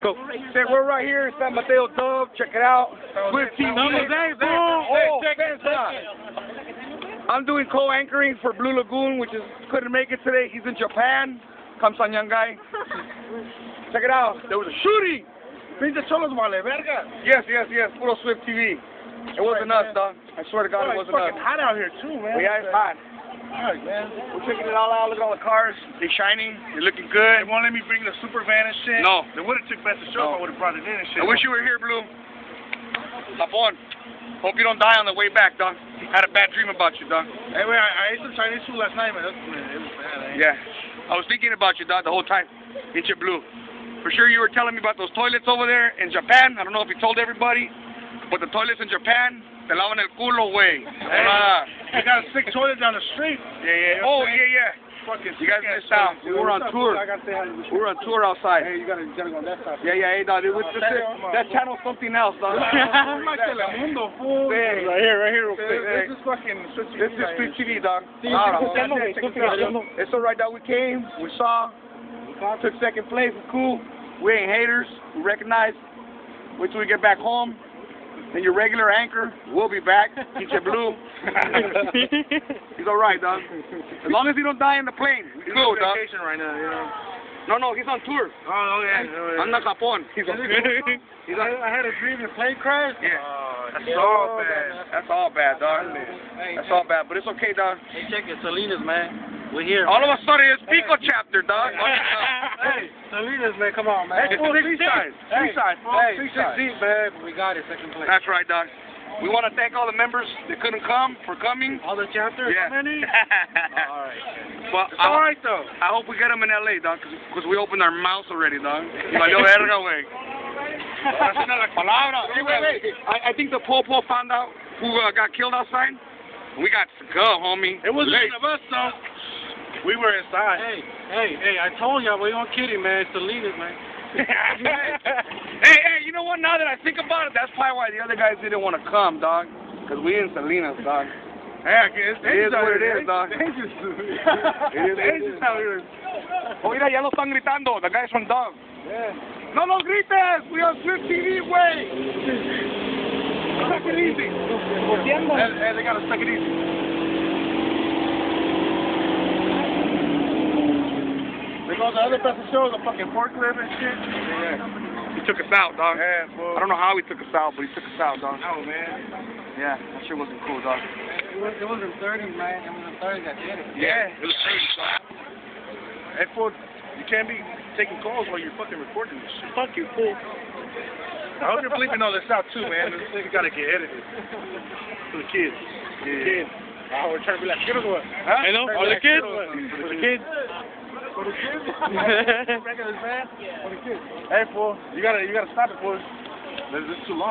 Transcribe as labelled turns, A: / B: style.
A: Go. We're right here in San Mateo Dub. Check it out. Swift TV. Oh, thanks a lot. I'm doing co-anchoring for Blue Lagoon, which is couldn't make it today. He's in Japan. Comes on, young guy. Check it out. There was a shooting.
B: Pinche cholos vale, verga.
A: Yes, yes, yes. Puro Swift TV. It wasn't us, dog. I swear to God, it wasn't us.
B: fucking hot out here too, man.
A: Yeah, it's hot.
B: Alright, man.
A: We're checking it all out. Look at all the cars. They're shining. They're looking
B: They
A: good.
B: won't let me bring the super van and shit.
A: No.
B: They would have took best of show
A: No.
B: if I would have brought it in and shit.
A: I wish you were here, Blue. Hop on. Hope you don't die on the way back, dog. Had a bad dream about you, dog.
B: Hey, wait, I, I ate some Chinese food last night, man. Man it was bad, eh?
A: Yeah. I was thinking about you, dog, the whole time. Ain't you blue? For sure you were telling me about those toilets over there in Japan. I don't know if you told everybody, but the toilets in Japan, te lavan el culo, güey. Ah.
B: They got a sick toilet down the street.
A: Yeah, yeah. Oh, yeah, yeah.
B: Fucking
A: You guys
B: sick-ass
A: missed out. We were on tour.
B: fool? I got to say hi to the
A: We were on tour outside.
B: Hey, you gotta, you gotta go on that side.
A: Yeah, yeah, hey, dog. It was just
B: thank
A: it,
B: you.
A: that channel's something else, dog.
B: This is my Telemundo, fool.
A: Hey.
B: Right here, right here, real quick. This is fucking Switch
A: This is Street TV, dog.
B: Sí,
A: Claro.
B: sí, escuchando,
A: Check
B: estoy
A: it out.
B: escuchando.
A: It's alright that we came, we saw, took second place, it's cool. We ain't haters, we recognize. Wait till we get back home. Then your regular anchor will be back. Teach it blue. he's alright, dog. As long as he don't die in the plane, he's cool, dog.
B: vacation right now, you know.
A: No, no, he's on tour.
B: Oh, yeah. Oh, yeah.
A: I'm not Japón. He's on He's
B: I,
A: on.
B: I had a dream the plane crashed.
A: Yeah.
B: Oh,
A: That's
B: yeah.
A: all bad. That's all bad, dog. That's all bad, but it's okay, dog.
C: Hey, check it, Salinas, man. We're here.
A: All of a sudden, it's Pico chapter, dog.
B: Hey, Salinas, man, come on, man.
A: It's three sides. Three sides, folks.
B: Hey,
A: Three
B: six
A: sides.
B: deep, man. We got it, second place.
A: That's right, Doc. We want to thank all the members that couldn't come for coming.
B: All the chapters?
A: Yeah.
B: How many?
A: All
B: right.
A: Well,
B: It's
A: I,
B: all right, though.
A: I hope we get them in LA, dog, because we opened our mouths already, dog. Y valió verga, güey. Así no las palabras. Sí, wait, wait. I, I think the popo found out who uh, got killed outside. We got to go, homie.
B: It wasn't
A: Late.
B: one of us, though. We were inside.
C: Hey, hey, hey, I told y'all, we don't kidding, man. It's Salinas, man.
A: hey, hey, you know what? Now that I think about it, that's probably why the other guys didn't want to come, dog. Because we in Salinas, dog.
B: Hey, I guess.
A: It is what it is, dog. It is what it is.
B: out here.
A: Oh, mira, ya lo están gritando. The guys from Dog.
B: Yeah.
A: No nos grites. We on Swift TV, güey. Suck it easy.
B: And, and they gotta suck it easy. They go other parts of the the fucking forklift and shit.
A: Yeah. He took us out, dog.
B: Yeah, fool.
A: I don't know how he took us out, but he took us out, dog.
B: No, man.
A: Yeah, that shit wasn't cool, dog.
C: It was, it was in 30s, man. It was in 30s that did it.
A: Yeah, it was crazy.
B: Hey, fool, you can't be taking calls while you're fucking recording this shit.
A: Fuck you, fool.
B: I hope you're bleeping all this out too, man. This thing gotta get edited. For the kids.
A: Yeah.
B: Kids. Oh, we're trying to be like, kid or what?
A: Huh?
C: I know. For the kids.
B: kid or what?
C: For the kids.
B: For the kids? Regular man? For the kids. Hey, fool, you gotta, you gotta stop it, fool. This is too long.